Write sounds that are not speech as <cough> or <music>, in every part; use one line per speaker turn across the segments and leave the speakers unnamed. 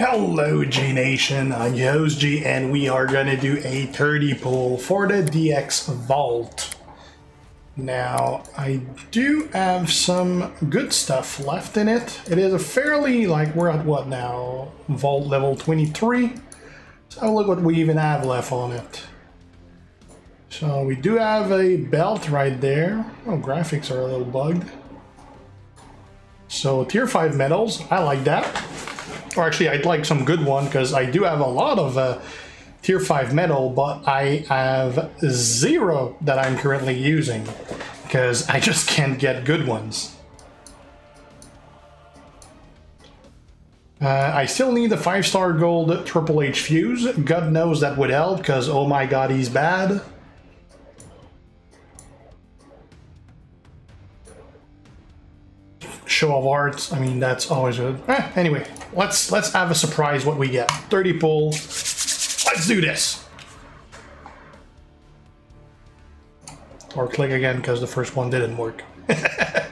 Hello G Nation, I'm your host G and we are gonna do a 30 pull for the DX Vault. Now, I do have some good stuff left in it. It is a fairly, like, we're at what now? Vault level 23. So look what we even have left on it. So we do have a belt right there. Oh, graphics are a little bugged. So tier 5 medals, I like that. Or actually, I'd like some good one because I do have a lot of uh, tier 5 medal, but I have zero that I'm currently using because I just can't get good ones. Uh, I still need the 5 star gold Triple H fuse. God knows that would help because oh my god, he's bad. Show of arts. I mean, that's always good. Eh, anyway, let's let's have a surprise what we get. 30 pull. Let's do this. Or click again because the first one didn't work. <laughs>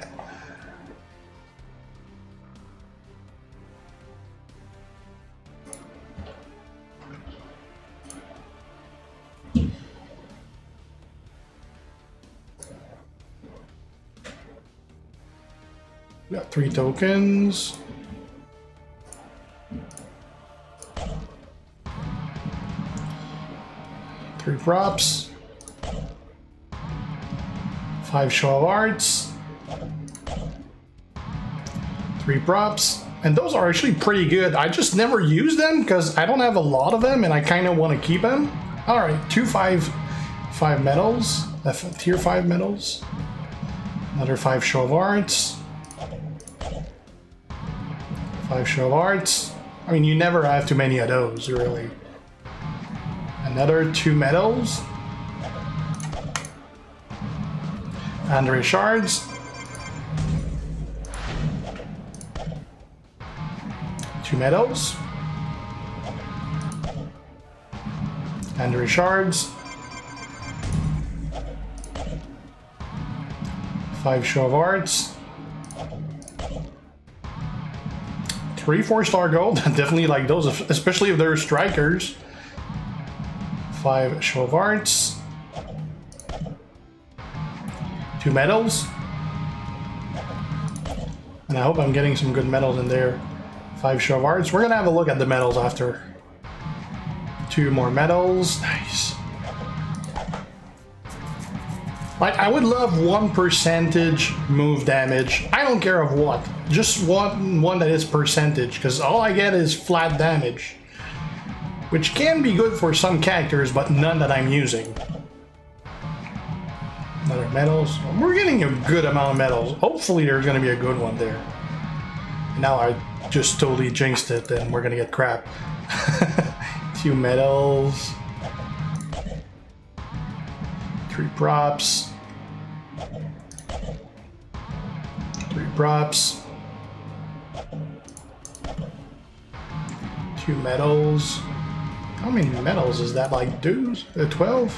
Got three tokens. Three props. Five show of arts. Three props. And those are actually pretty good. I just never use them because I don't have a lot of them and I kind of want to keep them. All right, two five, five medals, tier five medals. Another five show of arts. Five show of arts. I mean, you never have too many of those, really. Another two medals. Andre shards. Two medals. Andre shards. Five show of arts. Three four star gold. <laughs> Definitely like those, especially if they're strikers. Five show of arts. Two medals. And I hope I'm getting some good medals in there. Five show of arts. We're gonna have a look at the medals after. Two more medals. Nice. Like, I would love one percentage move damage. I don't care of what. Just one, one that is percentage, because all I get is flat damage. Which can be good for some characters, but none that I'm using. Another medals. We're getting a good amount of medals. Hopefully there's going to be a good one there. Now I just totally jinxed it, and we're going to get crap. <laughs> Two medals three props, props, two medals. How many medals is that? Like dudes? Uh, 12?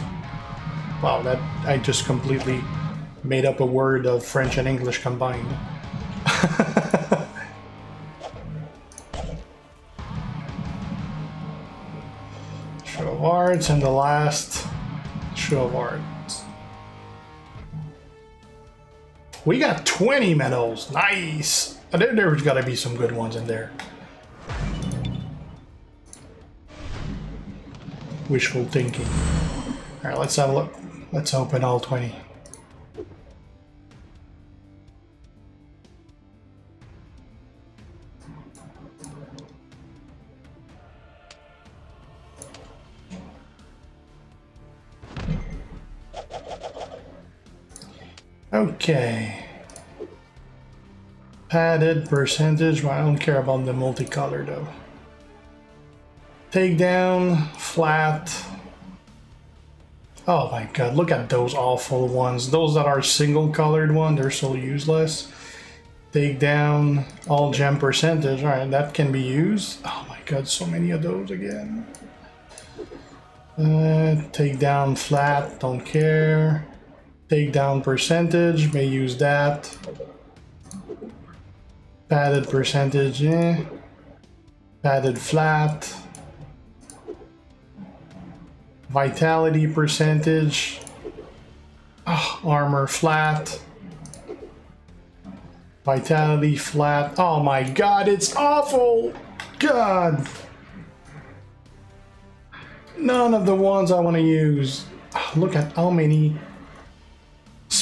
Wow, that I just completely made up a word of French and English combined. <laughs> show of arts and the last show of. We got 20 medals. Nice. There, there's got to be some good ones in there. Wishful thinking. All right, let's have a look. Let's open all 20. Okay. Padded percentage, well, I don't care about the multicolor though. Takedown, flat. Oh my god, look at those awful ones. Those that are single colored one, they're so useless. Takedown, all gem percentage, alright, that can be used. Oh my god, so many of those again. Uh, take down flat, don't care. Takedown percentage, may use that. Padded percentage, eh. padded flat, vitality percentage, oh, armor flat, vitality flat. Oh my god, it's awful! God! None of the ones I want to use. Oh, look at how many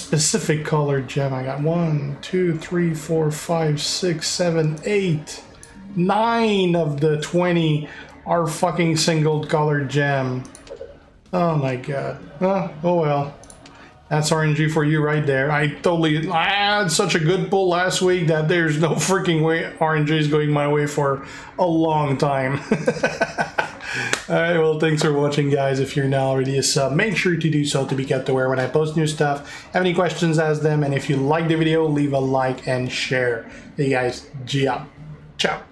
specific colored gem I got. One, two, three, four, five, six, seven, eight, nine of the 20 are fucking single colored gem. Oh my god. Oh, oh well. That's RNG for you right there. I totally I had such a good pull last week that there's no freaking way RNG is going my way for a long time. <laughs> Alright, well, thanks for watching, guys. If you're not already a sub, uh, make sure to do so to be kept aware when I post new stuff. Have any questions, ask them. And if you like the video, leave a like and share. Hey, guys. G up. Ciao.